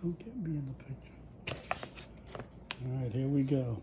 Don't get me in the picture. All right, here we go.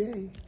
Yay.